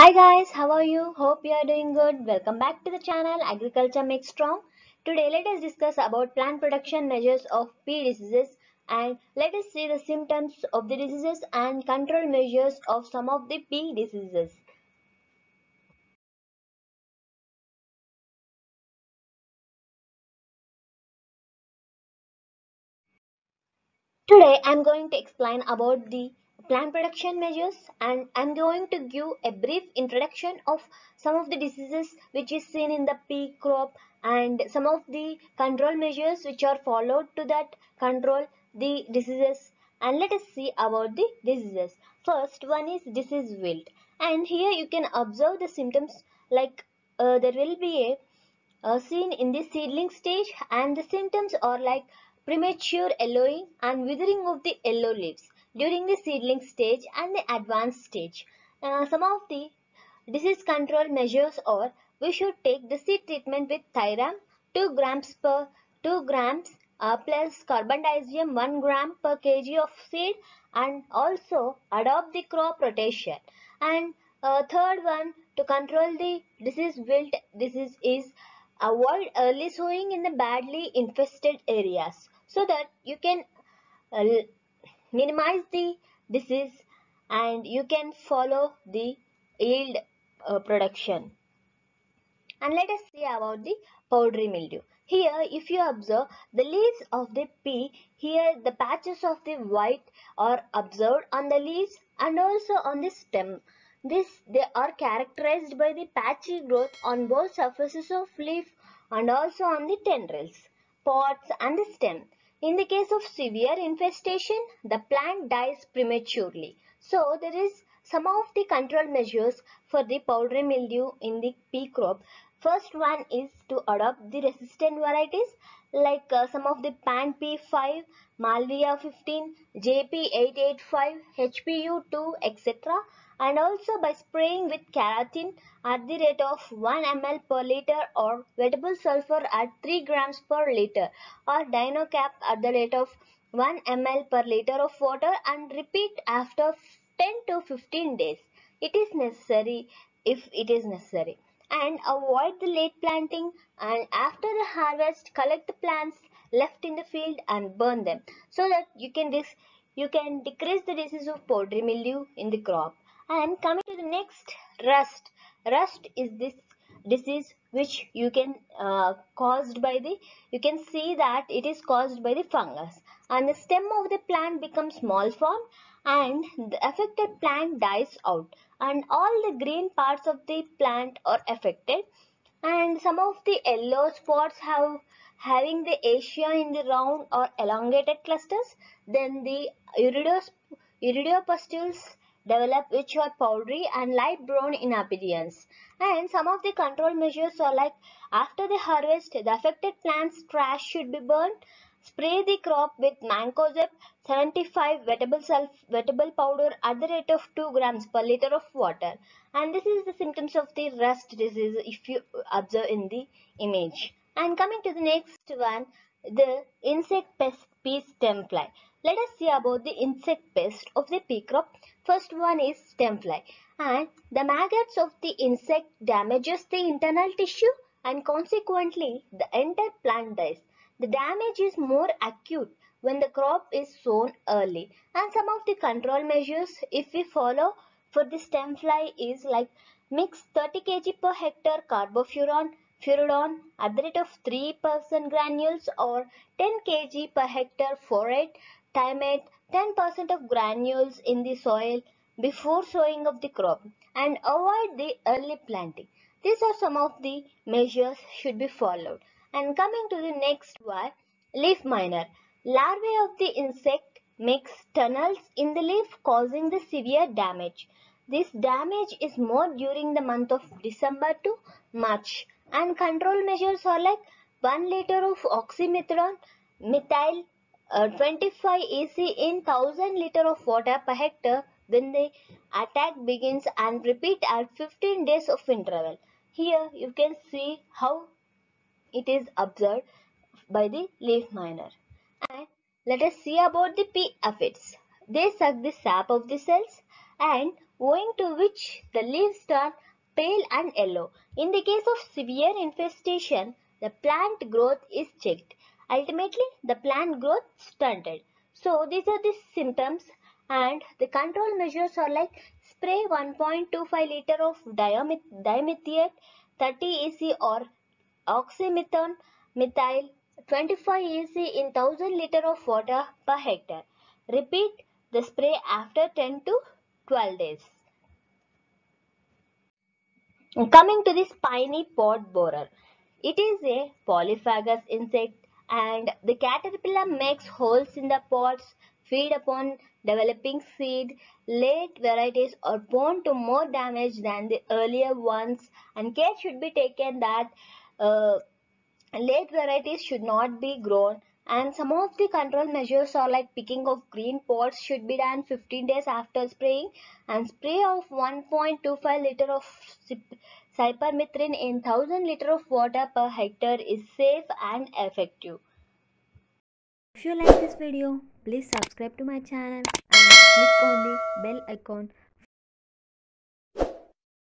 Hi guys, how are you? Hope you are doing good. Welcome back to the channel Agriculture Makes Strong. Today let us discuss about plant production measures of pea diseases and let us see the symptoms of the diseases and control measures of some of the pea diseases. Today I am going to explain about the plant protection measures and I am going to give a brief introduction of some of the diseases which is seen in the pea crop and some of the control measures which are followed to that control the diseases. And let us see about the diseases. First one is disease wilt. And here you can observe the symptoms like uh, there will be a uh, seen in the seedling stage and the symptoms are like premature yellowing and withering of the yellow leaves during the seedling stage and the advanced stage. Uh, some of the disease control measures are we should take the seed treatment with thiram 2 grams per 2 grams uh, plus carbendazim 1 gram per kg of seed and also adopt the crop rotation. And uh, third one to control the disease wilt disease is avoid early sowing in the badly infested areas so that you can uh, minimize the disease and you can follow the yield uh, production. And let us see about the powdery mildew. Here, if you observe the leaves of the pea, here the patches of the white are observed on the leaves and also on the stem. This they are characterized by the patchy growth on both surfaces of leaf and also on the tendrils, pods and the stem. In the case of severe infestation, the plant dies prematurely. So there is some of the control measures for the powdery mildew in the pea crop. First one is to adopt the resistant varieties like uh, some of the Pant P5, Malviya 15, JP885, HPU2 etc and also by spraying with Karathane at the rate of 1 ml per liter or vegetable sulfur at 3 grams per liter or Dinocap at the rate of 1 ml per liter of water and repeat after 10 to 15 days. It is necessary if it is necessary and avoid the late planting and after the harvest collect the plants left in the field and burn them so that you can you can decrease the disease of powdery mildew in the crop. And coming to the next, rust. Rust is this disease which you can uh, caused by the, you can see that it is caused by the fungus. And the stem of the plant becomes small form and the affected plant dies out. And all the green parts of the plant are affected. And some of the yellow spots have having the aecia in the round or elongated clusters. Then the iridos, iridopustules develop which are powdery and light brown in appearance. And some of the control measures are like after the harvest, the affected plant's trash should be burned. Spray the crop with mancozeb 75 vegetable self, wettable powder at the rate of 2 grams per liter of water. And this is the symptoms of the rust disease if you observe in the image. And coming to the next one, the insect pest pea stem fly. Let us see about the insect pest of the pea crop. First one is stem fly and the maggots of the insect damages the internal tissue and consequently the entire plant dies. The damage is more acute when the crop is sown early and some of the control measures if we follow for the stem fly is like mix 30 kg per hectare carbofuran Furadan at the rate of 3% granules or 10 kg per hectare forate Thimet 10% of granules in the soil before sowing of the crop and avoid the early planting. These are some of the measures should be followed. And coming to the next one, leaf miner. Larvae of the insect makes tunnels in the leaf causing the severe damage. This damage is more during the month of December to March and control measures are like 1 liter of oxymethylone methyl uh, 25 EC in 1000 liter of water per hectare when the attack begins and repeat at 15 days of interval. Here you can see how it is observed by the leaf miner. And let us see about the pea aphids. They suck the sap of the cells and owing to which the leaves turn pale and yellow. In the case of severe infestation, the plant growth is checked. Ultimately, the plant growth stunted. So these are the symptoms and the control measures are like spray 1.25 liter of dimethoate 30 EC or oxymethone methyl 25 EC in 1000 liter of water per hectare. Repeat the spray after 10 to 12 days. Coming to the spiny pod borer. It is a polyphagous insect and the caterpillar makes holes in the pods, feed upon developing seed. Late varieties are prone to more damage than the earlier ones and care should be taken that uh, late varieties should not be grown and some of the control measures are like picking of green pods should be done 15 days after spraying and spray of 1.25 liter of cypermethrin in 1000 liter of water per hectare is safe and effective. If you like this video, please subscribe to my channel and click on the bell icon